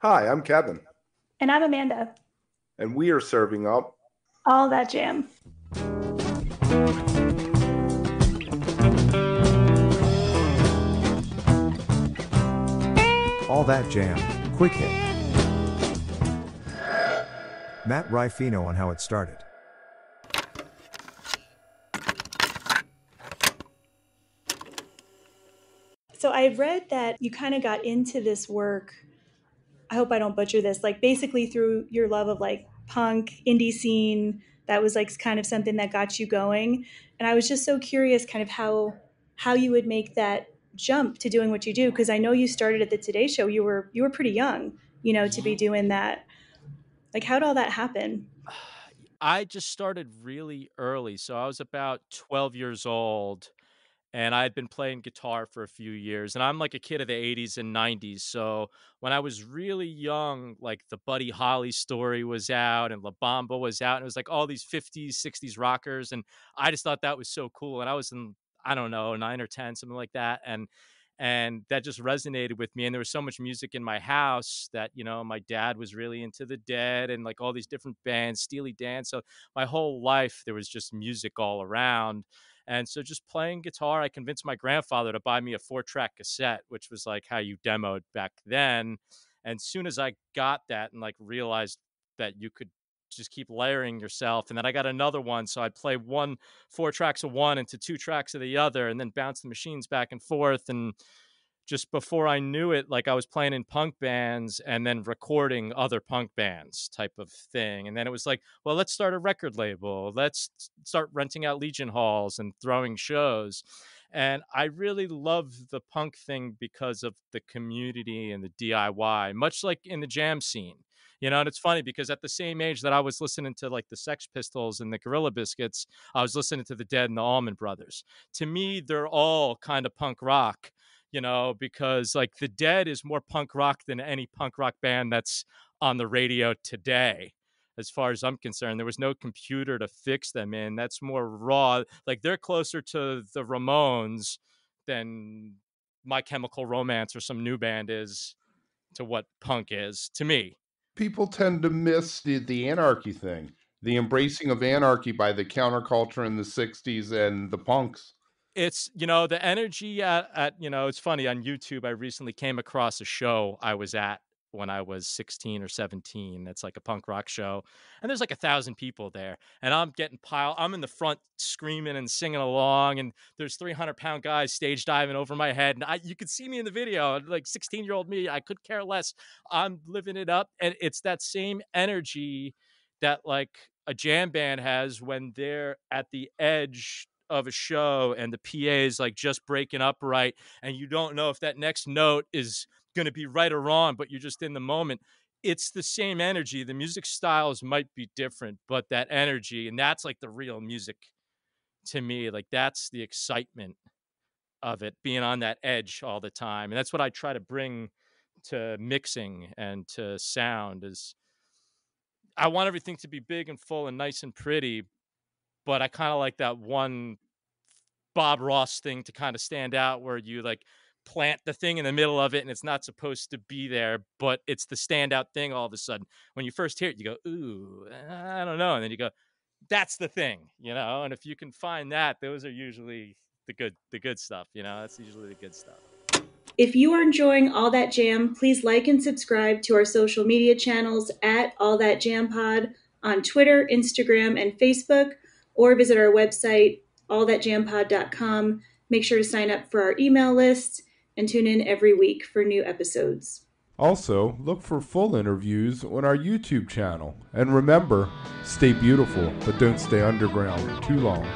Hi, I'm Kevin. And I'm Amanda. And we are serving up all that jam. All that jam. Quick hit. Matt Rifino on how it started. So I read that you kind of got into this work. I hope I don't butcher this. Like basically through your love of like punk, indie scene. That was like kind of something that got you going. And I was just so curious, kind of how how you would make that jump to doing what you do because I know you started at the Today Show. You were you were pretty young, you know, to be doing that. Like, how did all that happen? I just started really early. So I was about 12 years old and I had been playing guitar for a few years. And I'm like a kid of the 80s and 90s. So when I was really young, like the Buddy Holly story was out and La Bamba was out, and it was like all these 50s, 60s rockers. And I just thought that was so cool. And I was in, I don't know, nine or 10, something like that. And and that just resonated with me and there was so much music in my house that you know my dad was really into the dead and like all these different bands steely dan so my whole life there was just music all around and so just playing guitar, I convinced my grandfather to buy me a four track cassette, which was like how you demoed back then. And soon as I got that and like realized that you could just keep layering yourself. And then I got another one. So I'd play one, four tracks of one into two tracks of the other, and then bounce the machines back and forth. And just before I knew it, like I was playing in punk bands and then recording other punk bands type of thing. And then it was like, well, let's start a record label. Let's start renting out Legion halls and throwing shows. And I really love the punk thing because of the community and the DIY, much like in the jam scene. You know, and it's funny because at the same age that I was listening to like the Sex Pistols and the Gorilla Biscuits, I was listening to the Dead and the Allman Brothers. To me, they're all kind of punk rock you know, because like the Dead is more punk rock than any punk rock band that's on the radio today. As far as I'm concerned, there was no computer to fix them in. That's more raw. Like they're closer to the Ramones than My Chemical Romance or some new band is to what punk is to me. People tend to miss the, the anarchy thing, the embracing of anarchy by the counterculture in the 60s and the punks it's you know the energy at, at you know it's funny on youtube i recently came across a show i was at when i was 16 or 17 it's like a punk rock show and there's like a thousand people there and i'm getting piled i'm in the front screaming and singing along and there's 300 pound guys stage diving over my head and I, you could see me in the video like 16 year old me i could care less i'm living it up and it's that same energy that like a jam band has when they're at the edge of a show and the PA is like just breaking up right and you don't know if that next note is going to be right or wrong but you're just in the moment it's the same energy the music styles might be different but that energy and that's like the real music to me like that's the excitement of it being on that edge all the time and that's what I try to bring to mixing and to sound is I want everything to be big and full and nice and pretty but I kind of like that one Bob Ross thing to kind of stand out where you like plant the thing in the middle of it and it's not supposed to be there, but it's the standout thing all of a sudden. When you first hear it, you go, ooh, I don't know. And then you go, that's the thing, you know? And if you can find that, those are usually the good the good stuff, you know? That's usually the good stuff. If you are enjoying All That Jam, please like and subscribe to our social media channels at All That Jam Pod on Twitter, Instagram, and Facebook or visit our website, allthatjampod.com. Make sure to sign up for our email list and tune in every week for new episodes. Also, look for full interviews on our YouTube channel. And remember, stay beautiful, but don't stay underground too long.